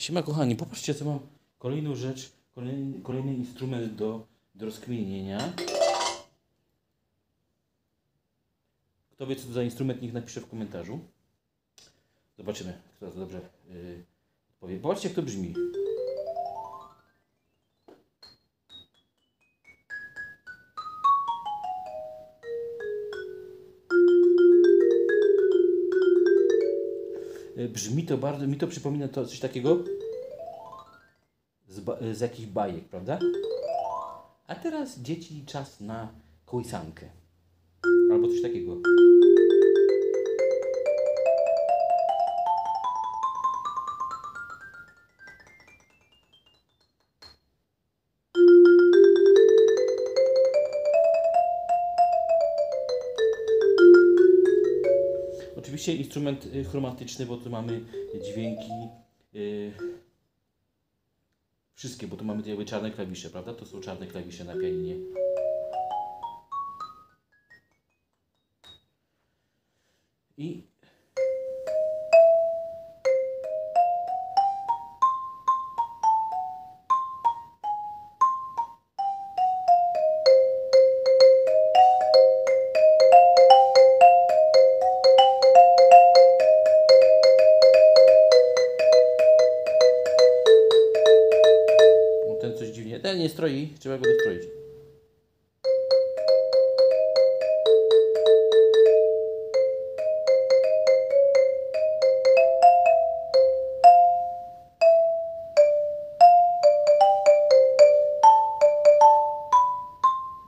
Siema kochani, popatrzcie co mam. Kolejną rzecz, kolejny, kolejny instrument do, do rozkminienia. Kto wie co to za instrument, niech napisze w komentarzu. Zobaczymy, kto to dobrze yy, odpowie. Popatrzcie jak to brzmi. Brzmi to bardzo, mi to przypomina to coś takiego z, ba- z jakichś bajek, prawda? A teraz dzieci czas na kołysankę. Albo coś takiego. Oczywiście instrument y, chromatyczny, bo tu mamy dźwięki y, wszystkie, bo tu mamy jakby czarne klawisze, prawda? To są czarne klawisze na pianinie. I dziwnie. Ten nie stroi, trzeba go dostroić.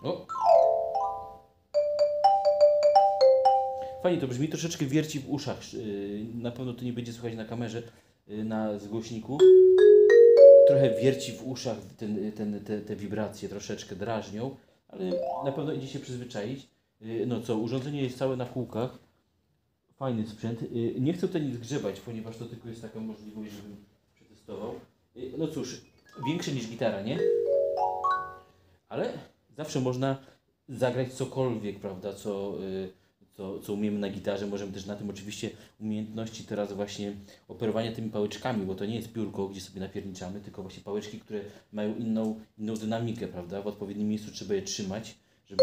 O! Fajnie to brzmi, troszeczkę wierci w uszach. Yy, Na pewno to nie będzie słychać na kamerze, yy, na zgłośniku. Trochę wierci w uszach ten, ten, te, te wibracje, troszeczkę drażnią, ale na pewno idzie się przyzwyczaić. Yy, No co, urządzenie jest całe na kółkach. Fajny sprzęt. Yy, Nie chcę tutaj nic grzebać, ponieważ to tylko jest taka możliwość, żebym przetestował. Yy, No cóż, większe niż gitara, nie? Ale zawsze można zagrać cokolwiek, prawda, co, y, co, co umiemy na gitarze. Możemy też na tym oczywiście umiejętności teraz właśnie operowania tymi pałeczkami, bo to nie jest piórko, gdzie sobie napierniczamy, tylko właśnie pałeczki, które mają inną, inną dynamikę, prawda. W odpowiednim miejscu trzeba je trzymać, żeby...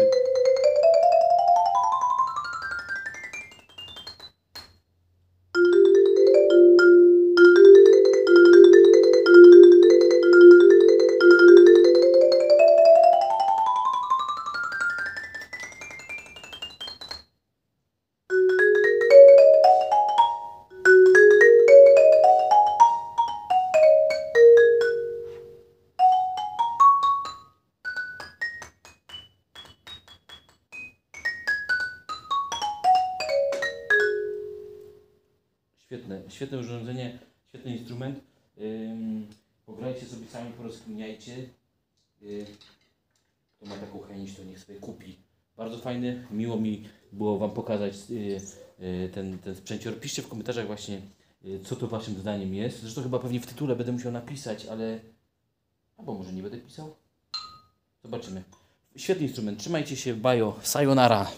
Świetne, świetne urządzenie, świetny instrument. Ym, pograjcie sobie sami, porozkminiajcie. Yy, kto ma taką chęć, to niech sobie kupi. Bardzo fajny, miło mi było Wam pokazać yy, yy, ten, ten sprzęcior. Piszcie w komentarzach właśnie, yy, co to Waszym zdaniem jest. Zresztą chyba pewnie w tytule będę musiał napisać, ale... Albo może nie będę pisał? Zobaczymy. Świetny instrument. Trzymajcie się, bajo. Sayonara.